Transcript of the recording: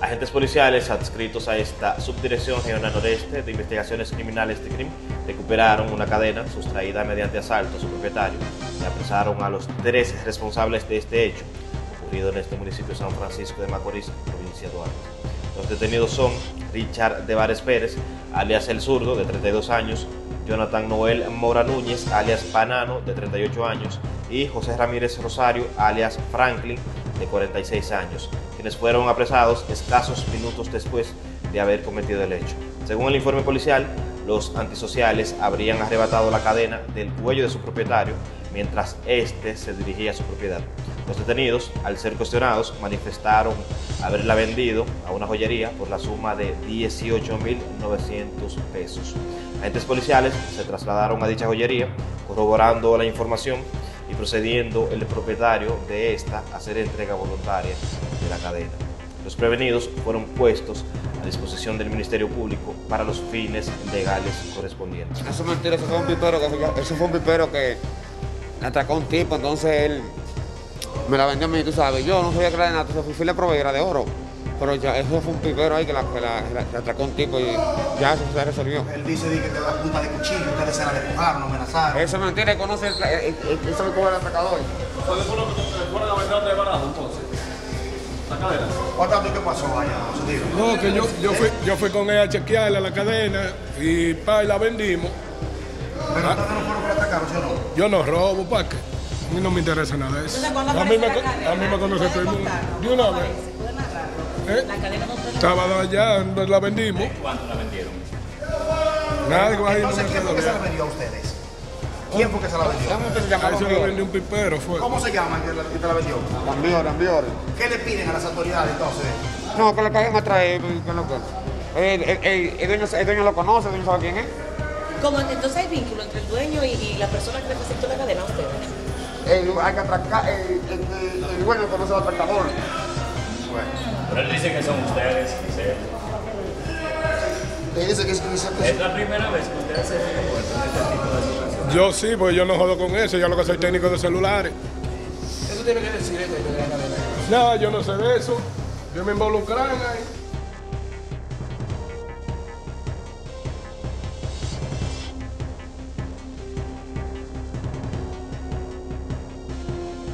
Agentes policiales adscritos a esta Subdirección Regional Noreste de Investigaciones Criminales de CRIM recuperaron una cadena sustraída mediante asalto a su propietario y apresaron a los tres responsables de este hecho, ocurrido en este municipio de San Francisco de Macorís, provincia de Duarte. Los detenidos son Richard de Vares Pérez, alias El Zurdo, de 32 años, Jonathan Noel Mora Núñez, alias Panano, de 38 años, y José Ramírez Rosario, alias Franklin, de 46 años, quienes fueron apresados escasos minutos después de haber cometido el hecho. Según el informe policial, los antisociales habrían arrebatado la cadena del cuello de su propietario mientras éste se dirigía a su propiedad. Los detenidos, al ser cuestionados, manifestaron haberla vendido a una joyería por la suma de 18.900 pesos. Agentes policiales se trasladaron a dicha joyería, corroborando la información y procediendo el propietario de esta a hacer entrega voluntaria de la cadena. Los prevenidos fueron puestos a disposición del Ministerio Público para los fines legales correspondientes. Eso es mentira, eso fue un pipero que, eso fue un pipero que atracó a un tipo, entonces él me la vendió a mí, tú sabes. Yo no sabía que era de fui la proveedora de oro. Pero ya, eso fue un pipero ahí que la, que la, que la atracó a un tipo y ya eso se resolvió. Él dice di que te da punta de cuchillo, ustedes se la despojaron, amenazaron. Eso es mentira, él conoce, el, él, él, él sabe cómo es el atracador. ¿Fue por lo que te fueron a vender de barajo entonces? La cadena. Cuéntame qué pasó allá. No, que yo, yo, fui, yo fui con ella a chequearle la cadena y pa, y la vendimos. Pero ustedes no fueron que la atacaron, ¿sí o no? Yo no robo, ¿para qué? A mí no me interesa nada de eso. Entonces, ¿cuándo A mí me, a mí me conoce ¿Puede todo el mundo. De una ¿Cómo vez. ¿Eh? La cadena no te la Estaba allá, la vendimos. ¿Cuánto la vendieron? Nada, igual ahí no Entonces, ¿quién fue que se la vendió a ustedes? ¿Quién fue que se la vendió? ¿Cómo que se llama? se lo vendió un pipero, fue. ¿Cómo se llama el que te la vendió? Ambior, ambior. ¿Qué le piden a las autoridades entonces? No, que le caigan atrás, eh, que lo que. El, el, el, el dueño, el dueño lo conoce, el dueño sabe quién es. Como entonces hay vínculo entre el dueño y, y la persona que representó la cadena a ustedes. El, hay que atracar, el, el, el, el dueño conoce al Pero él dice que son ustedes. dice él. Le dice que es que Es la primera vez que ustedes se en este tipo de situaciones. Yo sí, porque yo no jodo con eso, yo lo que soy técnico de celulares. Eso tiene que decir esto de la cadena. No, yo no sé de eso. Yo me involucran ahí.